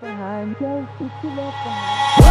behind. Girls, put your love.